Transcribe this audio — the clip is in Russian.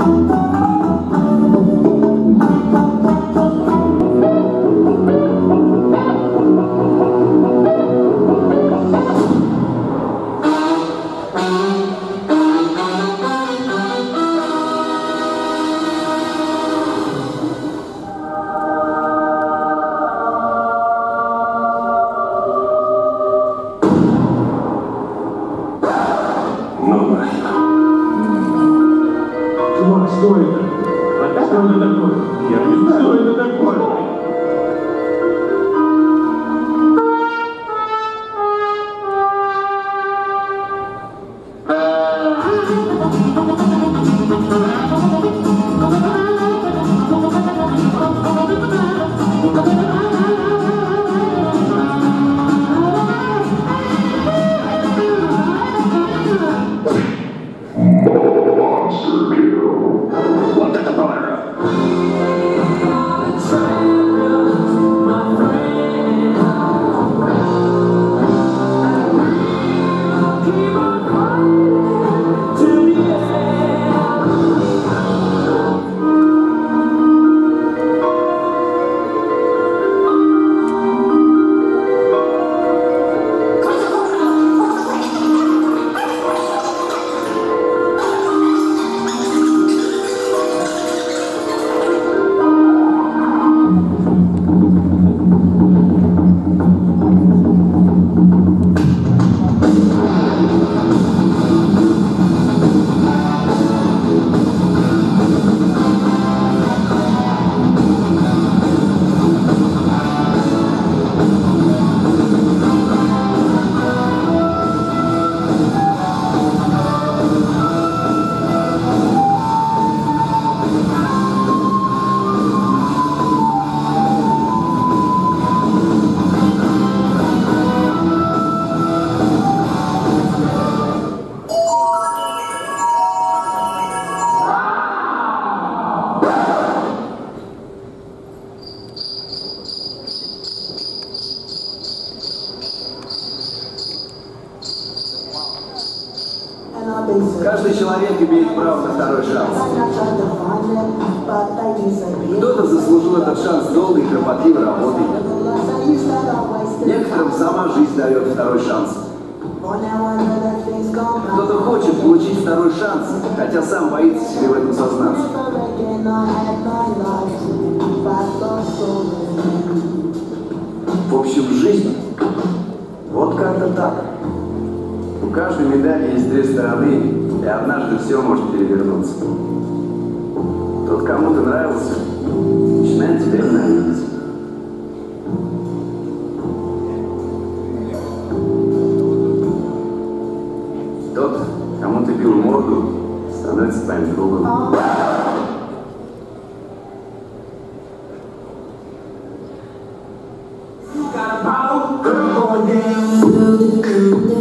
No, no. Чувак, что это? Что это такое? Я не знаю. Что это такое? Каждый человек имеет право на второй шанс. Кто-то заслужил этот шанс долгой, кропотливой работой. Некоторым сама жизнь дает второй шанс. Кто-то хочет получить второй шанс, хотя сам боится себе в этом сознаться. Каждой медали есть две стороны, и однажды все может перевернуться. Тот, кому ты нравился, начинает тебя ненавидеть. Тот, кому ты бил морду, становится твоим другом. Hey.